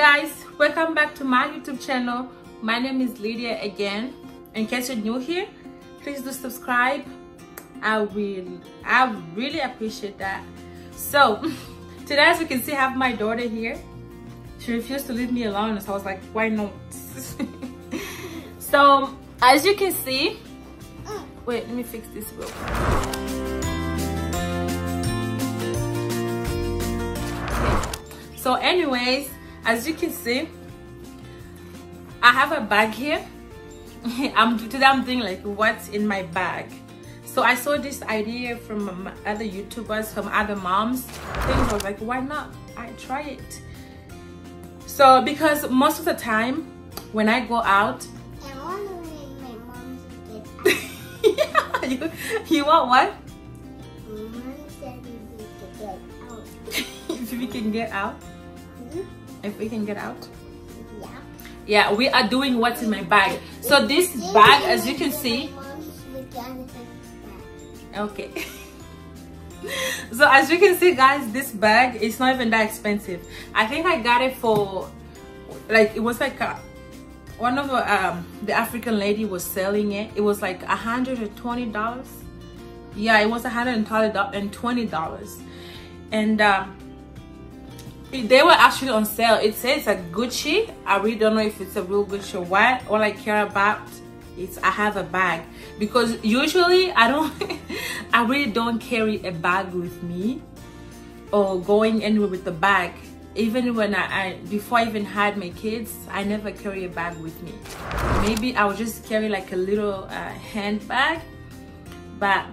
guys welcome back to my youtube channel. My name is lydia again. In case you're new here please do subscribe. I will i really appreciate that. So today as you can see i have my daughter here. She refused to leave me alone so i was like why not? So as you can see wait let me fix this so anyways as you can see i have a bag here. I'm today i'm doing like what's in my bag. So i saw this idea from other youtubers from other moms. Things i was like why not? I try it. So because most of the time when i go out yeah, you, you want what? If we can get out if we can get out? Yeah. yeah we are doing what's in my bag. So this bag as you can see. Okay. So as you can see guys this bag is not even that expensive. I think i got it for like it was like a, one of the, um the african lady was selling it. It was like a hundred and twenty dollars. Yeah it was a hundred and twenty dollars. And um they were actually on sale. It says a gucci. I really don't know if it's a real gucci or what. All i care about is i have a bag. Because usually i don't i really don't carry a bag with me or going anywhere with the bag. Even when I, I before i even had my kids i never carry a bag with me. Maybe i would just carry like a little uh, handbag but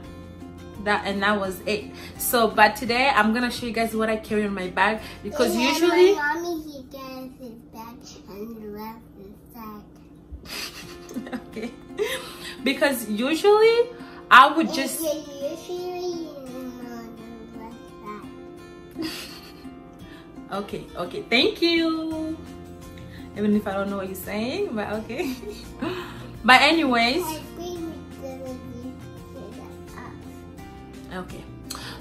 that and that was it. So but today i'm gonna show you guys what i carry in my bag because And usually my mommy he gets his bag and the rest is okay. Because usually i would just And usually you know the rest okay okay thank you. Even if i don't know what you're saying but okay. But anyways okay.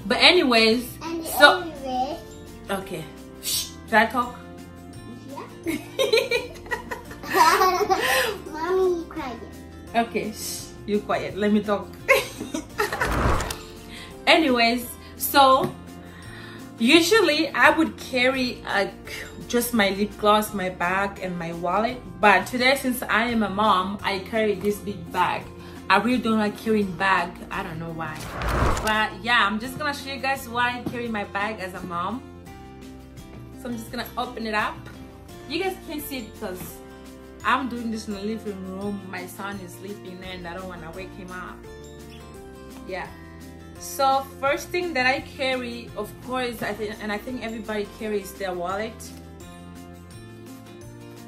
But anyways And So- is okay. Shh. should i talk? Yeah. mommy cried. okay shh, you quiet. Let me talk. Anyways so usually i would carry like just my lip gloss my bag and my wallet. But today since i am a mom i carry this big bag i really don't like carrying bag i don't know why but yeah i'm just gonna show you guys why i carry my bag as a mom so i'm just gonna open it up you guys can't see it because I'm doing this in the living room. My son is sleeping and I don't want to wake him up. Yeah. So first thing that I carry, of course, I think, and I think everybody carries their wallet.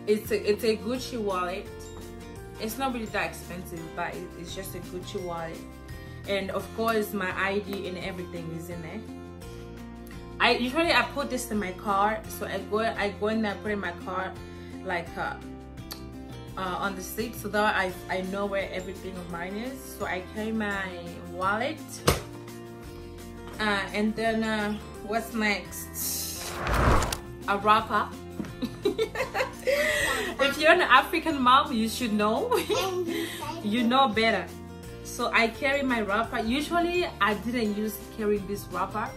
It's a it's a Gucci wallet. It's not really that expensive, but it- it's just a Gucci wallet. And of course, my ID and everything is in there. I usually I put this in my car, so I go I go in there, put in my car, like. Uh, uh, on the seat so that I, I know where everything of mine is so I carry my wallet uh, and then uh, what's next a wrapper if you're an African mom you should know And he said you know better so I carry my wrapper usually I didn't use carrying this wrapper.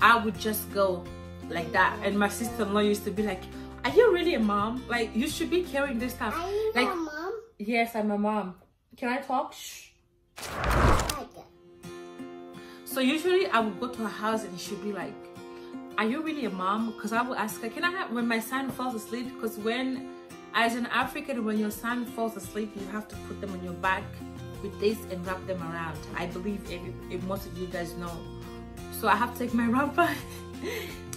I would just go like that and my sister-in-law used to be like are you really a mom like you should be carrying this stuff Are you like a mom? Yes, I'm a mom. Can I talk? Shh. So usually I would go to her house and she'd be like, "Are you really a mom?" Because I will ask her, "Can I have when my son falls asleep?" Because when, as an African, when your son falls asleep, you have to put them on your back with this and wrap them around. I believe every, if most of you guys know. So I have to take my wrapper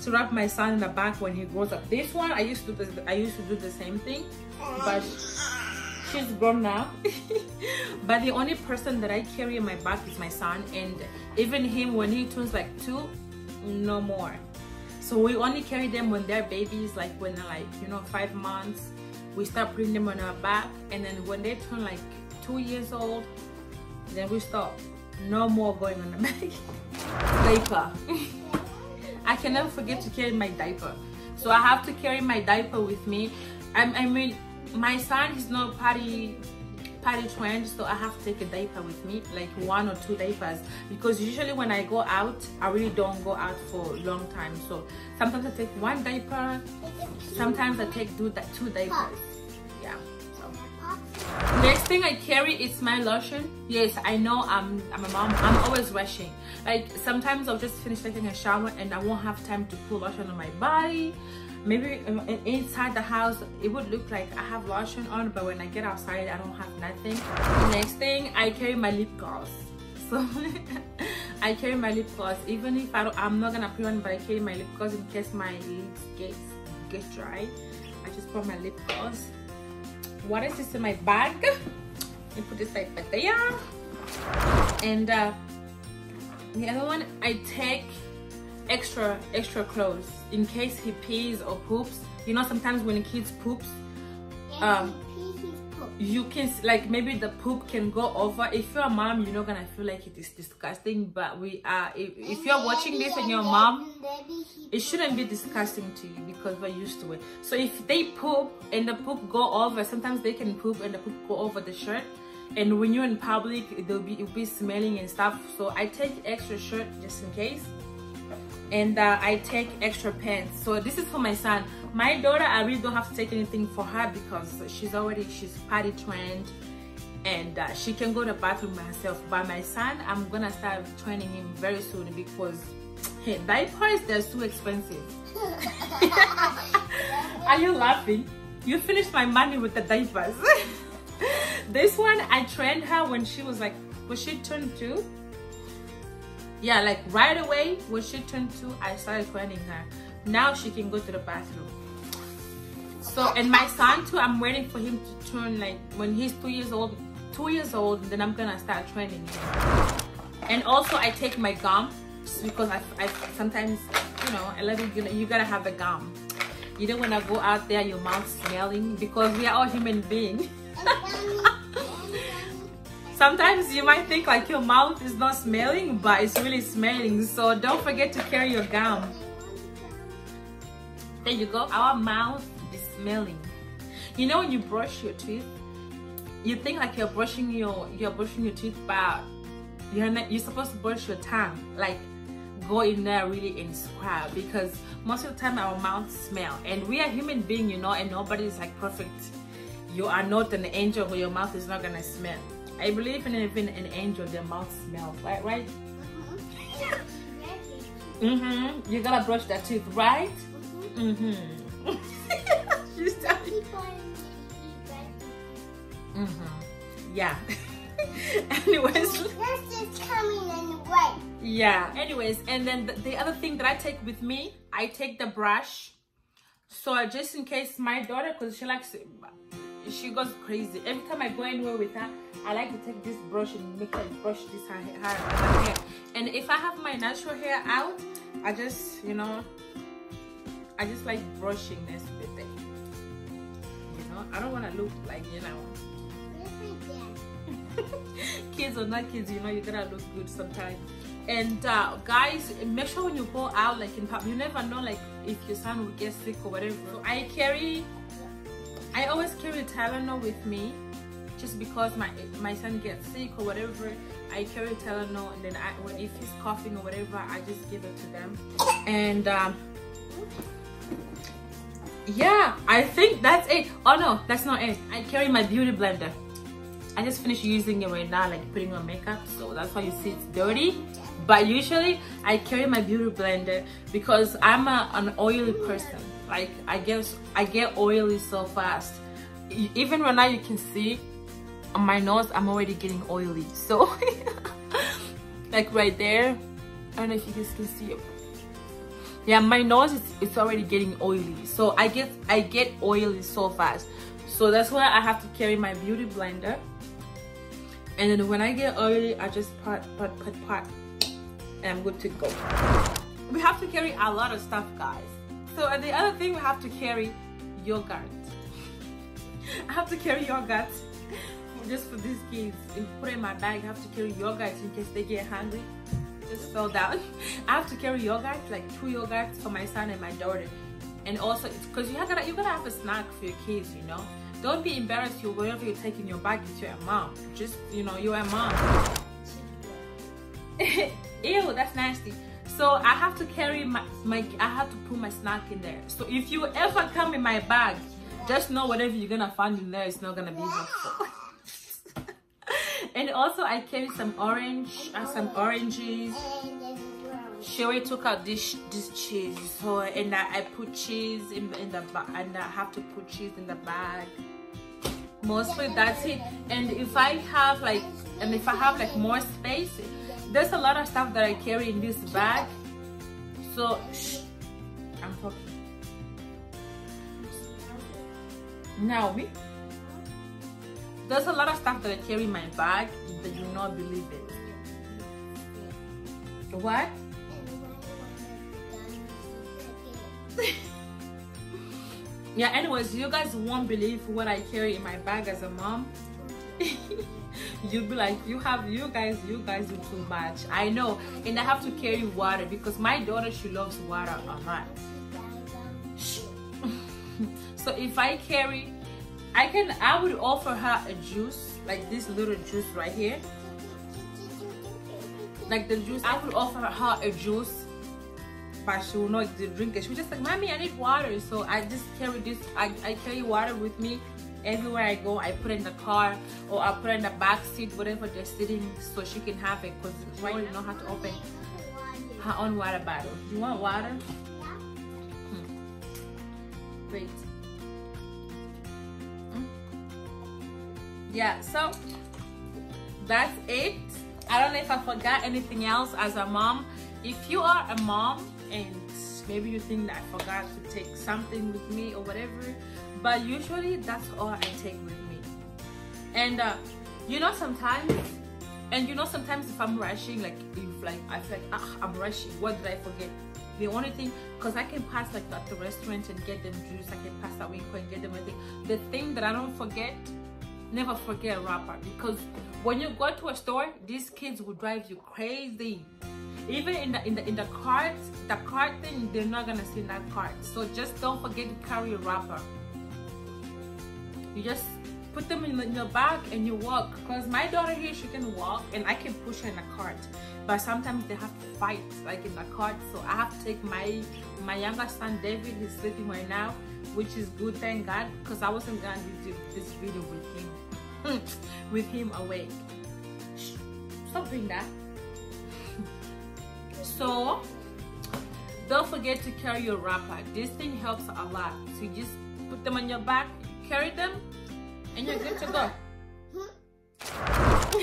to wrap my son in the back when he grows up. This one I used to I used to do the same thing, but she's grown now but the only person that i carry in my back is my son and even him when he turns like two no more. So we only carry them when they're babies like when they're like you know five months. We start putting them on our back and then when they turn like two years old then we stop. No more going on the back. Diaper. I can never forget to carry my diaper. So i have to carry my diaper with me. I, I mean my son is not potty potty trained so i have to take a diaper with me like one or two diapers. Because usually when i go out i really don't go out for a long time. So sometimes i take one diaper sometimes i take two, two diapers next thing i carry is my lotion. Yes i know i'm i'm a mom. I'm always rushing like sometimes i'll just finish taking a shower and i won't have time to put lotion on my body. Maybe inside the house it would look like i have lotion on but when i get outside i don't have nothing. Next thing i carry my lip gloss. So i carry my lip gloss. Even if i don't i'm not gonna put on but i carry my lip gloss in case my lips get get dry. I just put my lip gloss what is this in my bag? I put this like there. And uh the other one i take extra extra clothes in case he pees or poops. You know sometimes when kids poops um you can like maybe the poop can go over. If you're a mom you're not gonna feel like it is disgusting but we are if, if you're watching this and you're a mom it shouldn't be disgusting to you because we're used to it. So if they poop and the poop go over sometimes they can poop and the poop go over the shirt. And when you're in public they'll be it'll be smelling and stuff. So i take extra shirt just in case and uh, I take extra pants. So this is for my son. My daughter, I really don't have to take anything for her because she's already, she's potty trained and uh, she can go to the bathroom by herself. But my son, I'm gonna start training him very soon because hey, diapers, they're too expensive. Are you laughing? You finished my money with the diapers. this one, I trained her when she was like, was she turned two? Yeah like right away when she turned two i started training her. Now she can go to the bathroom. So and my son too i'm waiting for him to turn like when he's two years old two years old then i'm gonna start training him. And also i take my gum because i, I sometimes you know i love you know you gotta have a gum. You don't want to go out there your mouth smelling because we are all human beings sometimes you might think like your mouth is not smelling but it's really smelling. So don't forget to carry your gum there you go. Our mouth is smelling. You know when you brush your teeth? You think like you're brushing your you're brushing your teeth but you're not you're supposed to brush your tongue like go in there really and scrub because most of the time our mouths smell. And we are human being you know and nobody is like perfect. You are not an angel but your mouth is not gonna smell I believe in even an angel, their mouth smells, right? Right? Mm-hmm. mm-hmm. You gotta brush that teeth, right? Mm-hmm. She's telling Mm-hmm. Yeah. Anyways. This is coming. Yeah. Anyways, and then the, the other thing that I take with me, I take the brush. So just in case my daughter, because she likes she goes crazy. Every time i go anywhere with her i like to take this brush and make her brush this her, her, her hair. And if i have my natural hair out i just you know i just like brushing this with it. You know i don't want to look like you know kids or not kids you know you gotta look good sometimes. And uh, guys make sure when you go out like in pub, you never know like if your son will get sick or whatever. So i carry I always carry Tylenol with me just because my my son gets sick or whatever. I carry Tylenol and then I, if he's coughing or whatever I just give it to them. And um, yeah I think that's it. Oh no that's not it. I carry my beauty blender. I just finished using it right now like putting on makeup so that's why you see it's dirty. But usually I carry my beauty blender because I'm a, an oily person like I guess I get oily so fast. Even right now you can see on my nose I'm already getting oily. So like right there I don't know if you guys can see it. Yeah my nose is it's already getting oily. So I get I get oily so fast. So that's why I have to carry my beauty blender. And then when I get oily I just pot pot pot pot and I'm good to go. We have to carry a lot of stuff guys so the other thing we have to carry yogurt I have to carry yogurt just for these kids. And put in my bag I have to carry yogurt in case they get hungry. Just fell down. I have to carry yogurt like two yogurts for my son and my daughter. And also it's because you gotta you gotta have a snack for your kids you know? Don't be embarrassed you whatever you're taking your bag is your mom. Just you know you're a mom. Ew that's nasty so i have to carry my, my i have to put my snack in there. So if you ever come in my bag just know whatever you're gonna find in there is not gonna be helpful and also i carry some orange uh, some oranges. Sherry took out this this cheese. So and I, I put cheese in, in the bag and I have to put cheese in the bag. Mostly that's it. And if I have like and if I have like more space there's a lot of stuff that I carry in this bag. So shh, I'm talking. Naomi? There's a lot of stuff that I carry in my bag that you not believe it. What? Yeah anyways you guys won't believe what i carry in my bag as a mom you'll be like you have you guys you guys do too much. I know. And i have to carry water because my daughter she loves water a lot. So if i carry i can i would offer her a juice like this little juice right here. Like the juice i would offer her a juice. But she will not drink it. She was just like, Mommy, I need water. So I just carry this, I, I carry water with me everywhere I go. I put in the car or I put in the back seat, whatever they're sitting, so she can have it. Because now, you know how to open her own water bottle. You want water? Hmm. Wait. Hmm. Yeah, so that's it. I don't know if I forgot anything else as a mom. If you are a mom and maybe you think that I forgot to take something with me or whatever but usually that's all I take with me. And uh, you know sometimes and you know sometimes if I'm rushing like if like I feel like ah, I'm rushing what did I forget? The only thing because I can pass like at the restaurant and get them juice I can pass that WinCo and get them anything the thing that I don't forget never forget a wrapper. Because when you go to a store these kids will drive you crazy. Even in the in the in the cart the cart thing they're not gonna see that cart. So just don't forget to carry a wrapper you just put them in, your bag and you walk. Because my daughter here she can walk and i can push her in a cart. But sometimes they have to fight like in the cart. So i have to take my my younger son david he's sleeping right now which is good thank god because i wasn't gonna do this video with him. With him awake. Stop doing that. So don't forget to carry your wrapper. This thing helps a lot. So you just put them on your back carry them? And you're good to go.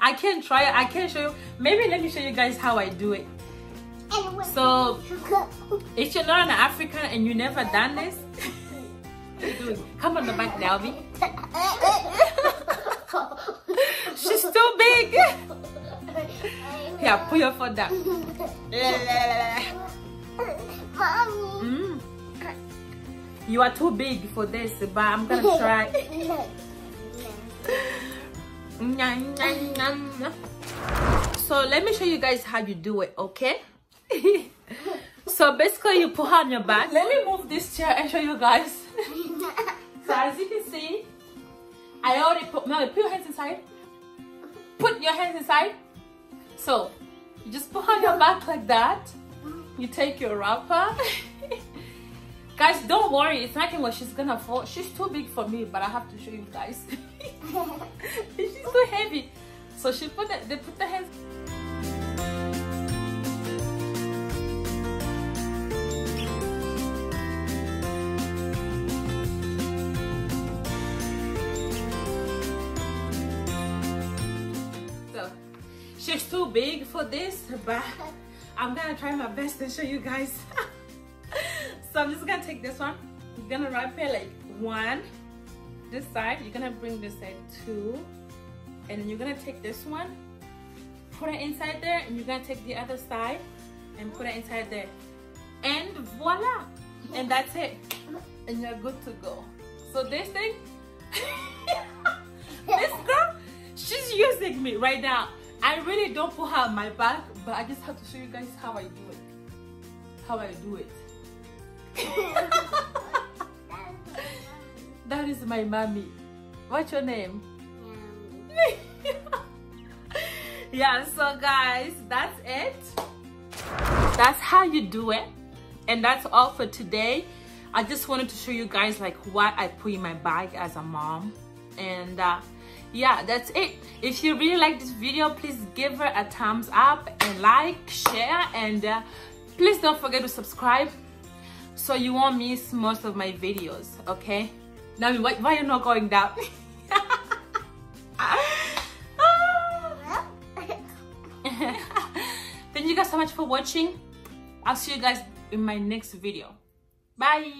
I can't try it. I can't show you. Maybe let me show you guys how I do it. So if you're not an African and you never done this come on the back Dalby she's too big. Yeah, put your foot down. mm. You are too big for this, but I'm gonna try. so let me show you guys how you do it, okay? so basically you put her on your back. Let me move this chair and show you guys. so as you can see, I already put, no, put your hands inside. Put your hands inside. So you just put her on your back like that. You take your wrapper. Guys, don't worry. It's nothing what she's gonna fall. She's too big for me, but I have to show you guys. she's too heavy. So she put the, they put the hands. she's too big for this but I'm gonna try my best to show you guys so I'm just gonna take this one. You're gonna wrap it like one this side. You're gonna bring this side two and then you're gonna take this one put it inside there and you're gonna take the other side and put it inside there. And voila! And that's it. And you're good to go. So this thing this girl she's using me right now. I really don't put her on my back but i just have to show you guys how i do it. How i do it that is my mommy. What's your name? Yeah so guys that's it. That's how you do it. And that's all for today. I just wanted to show you guys like what i put in my bag as a mom. And uh, yeah that's it. If you really like this video please give her a thumbs up and like share and uh, please don't forget to subscribe so you won't miss most of my videos okay? Now why, why are you not going down? Thank you guys so much for watching. I'll see you guys in my next video. Bye